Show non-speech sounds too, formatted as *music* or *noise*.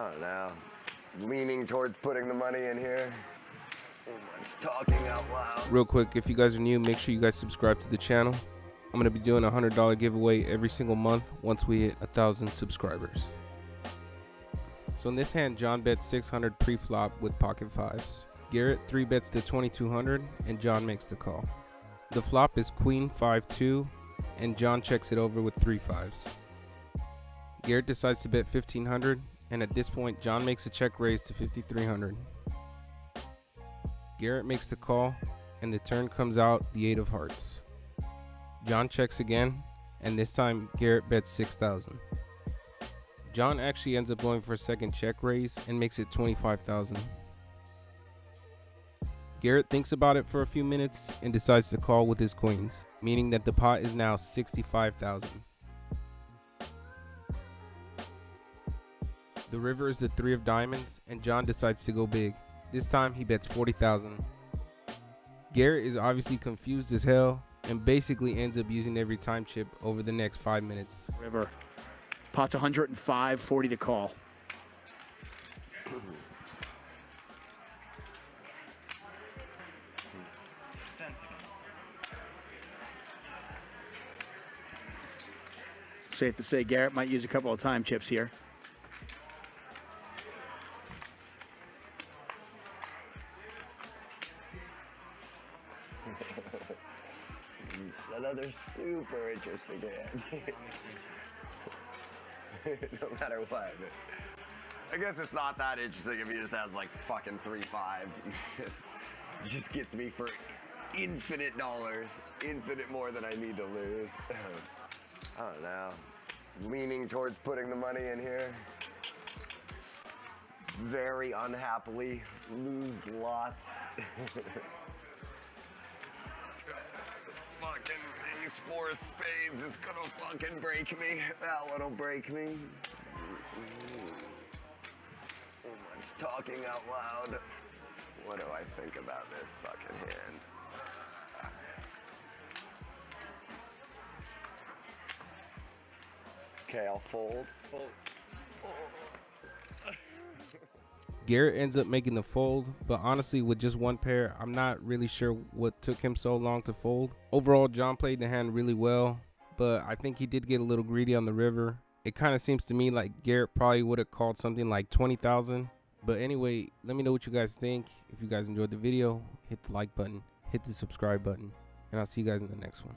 I don't know. Leaning towards putting the money in here. Real quick, if you guys are new, make sure you guys subscribe to the channel. I'm gonna be doing a hundred dollar giveaway every single month once we hit a thousand subscribers. So in this hand, John bets 600 pre-flop with pocket fives. Garrett three bets to 2200, and John makes the call. The flop is Queen 5-2, and John checks it over with three fives. Garrett decides to bet 1500, and at this point, John makes a check raise to 5300. Garrett makes the call, and the turn comes out the eight of hearts. John checks again, and this time Garrett bets 6,000. John actually ends up going for a second check raise and makes it 25,000. Garrett thinks about it for a few minutes and decides to call with his queens, meaning that the pot is now 65,000. The river is the three of diamonds and John decides to go big. This time he bets 40,000. Garrett is obviously confused as hell and basically ends up using every time chip over the next 5 minutes. River. Pot's 105, 40 to call. Safe to say Garrett might use a couple of time chips here. *laughs* Another super interesting hand. *laughs* no matter what. I guess it's not that interesting if he just has like fucking three fives and *laughs* just, just gets me for infinite dollars, infinite more than I need to lose. *clears throat* I don't know. Leaning towards putting the money in here. Very unhappily lose lots. Fucking ace four spades is gonna fucking break me. That one'll break me. So much talking out loud. What do I think about this fucking hand? Okay, I'll fold. *laughs* Garrett ends up making the fold, but honestly, with just one pair, I'm not really sure what took him so long to fold. Overall, John played the hand really well, but I think he did get a little greedy on the river. It kind of seems to me like Garrett probably would have called something like 20,000. But anyway, let me know what you guys think. If you guys enjoyed the video, hit the like button, hit the subscribe button, and I'll see you guys in the next one.